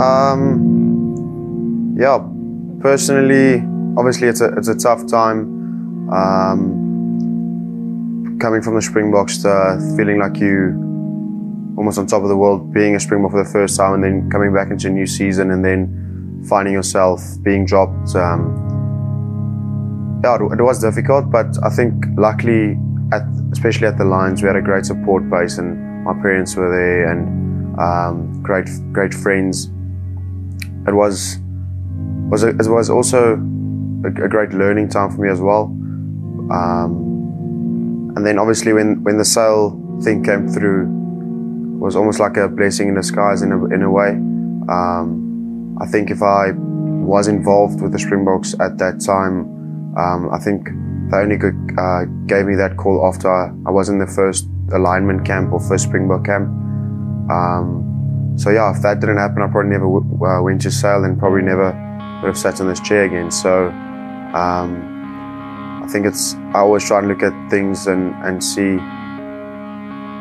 Um, yeah, personally, obviously it's a, it's a tough time. Um, coming from the Springboks to feeling like you almost on top of the world, being a Springbok for the first time, and then coming back into a new season, and then finding yourself being dropped. Um, yeah, it, was difficult, but I think luckily, at, especially at the Lions, we had a great support base, and my parents were there, and um, great great friends it was was a, it was also a, a, great learning time for me as well. Um, and then obviously when when the Sale thing came through, was almost like a blessing in disguise in a in a way. Um, I think if I was involved with the Springboks at that time, um, I think they only could, uh, gave me that call after I was in the first alignment camp or first Springbok camp. Um, so yeah, if that didn't happen, I probably never uh, went to Sale and probably never would have sat in this chair again. So um, I think it's I always try and look at things and and see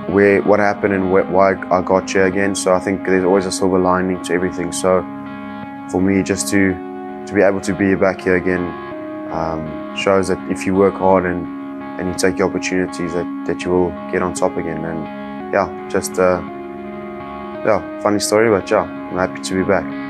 where what happened and where, why I got here again. So I think there's always a silver lining to everything. So for me, just to to be able to be back here again um, shows that if you work hard and and you take the opportunities that, that you will get on top again. And yeah, just. Uh, yeah, funny story, but yeah, I'm happy to be back.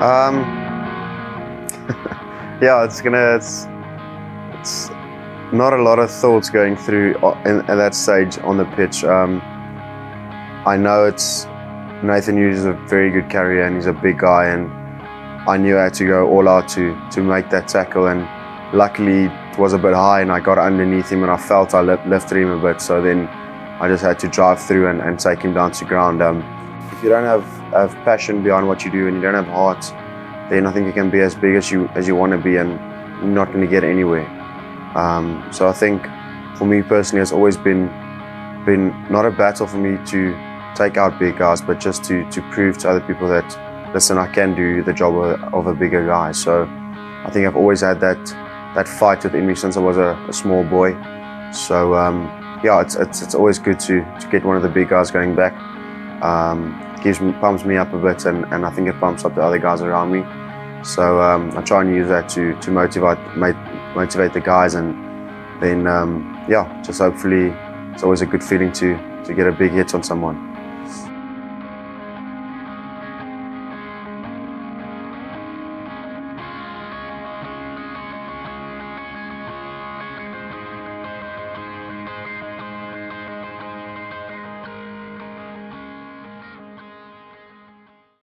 Um, yeah, it's gonna, it's, it's not a lot of thoughts going through in, in that stage on the pitch. Um, I know it's Nathan Hughes is a very good carrier and he's a big guy and I knew I had to go all out to to make that tackle and luckily it was a bit high and I got underneath him and I felt I lifted him a bit so then I just had to drive through and, and take him down to ground. Um, if you don't have, have passion behind what you do and you don't have heart then I think you can be as big as you as you want to be and you're not going to get anywhere. Um, so I think for me personally it's always been been not a battle for me to take out big guys, but just to, to prove to other people that, listen, I can do the job of, of a bigger guy. So I think I've always had that, that fight within me since I was a, a small boy. So um, yeah, it's, it's, it's always good to, to get one of the big guys going back. Um, gives me, pumps me up a bit and, and I think it pumps up the other guys around me. So um, I try and use that to, to motivate, motivate the guys and then, um, yeah, just hopefully it's always a good feeling to, to get a big hit on someone.